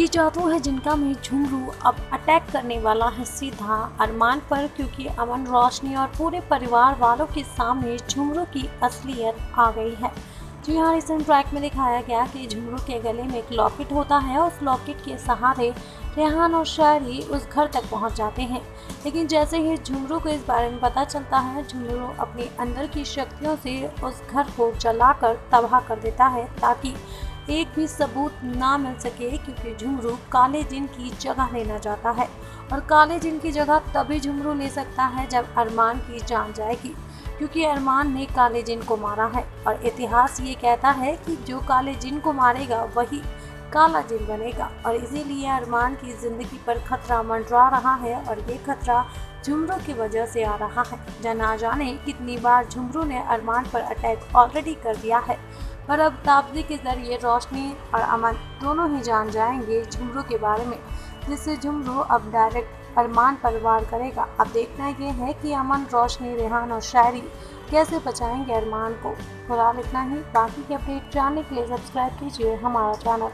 ये जादू है जिनका में झुमरू अब अटैक करने वाला है सीधा अरमान पर क्योंकि अमन, रोशनी और पूरे परिवार वालों के सामने झुमरू की असलियत आ गई है। जी हाँ रिसेंट ट्रैक में दिखाया गया कि झुमरू के गले में एक लॉकेट होता है और उस लॉकेट के सहारे रेहान और शायरी उस घर तक पहुँच जाते हैं। लेकिन जैसे ही झुमरू को इस बारे में पता चलता है, झुमरू अपने अंदर की शक्तियों से उस घर को जलाकर तबाह कर देता है ताकि एक भी सबूत ना मिल सके क्योंकि झुमरू काले जिन की जगह लेना चाहता है। और काले जिन की जगह तभी झुमरू ले सकता है जब अरमान की जान जाएगी, क्योंकि अरमान ने काले जिन को मारा है। और इतिहास ये कहता है कि जो काले जिन को मारेगा, वही काला जिन बनेगा। और इसीलिए अरमान की ज़िंदगी पर खतरा मंडरा रहा है और ये खतरा झुमरू की वजह से आ रहा है। जना जाने कितनी बार झुमरू ने अरमान पर अटैक ऑलरेडी कर दिया है। पर अब ताबदी के ज़रिए रोशनी और अमन दोनों ही जान जाएँगे झुमरू के बारे में, जिससे झुमरू अब डायरेक्ट अरमान पर वार करेगा। अब देखना यह है कि अमन, रोशनी, रेहान और शायरी कैसे बचाएँगे अरमान को। फ़िलहाल इतना ही। बाकी के अपडेट जानने के लिए सब्सक्राइब कीजिए हमारा चैनल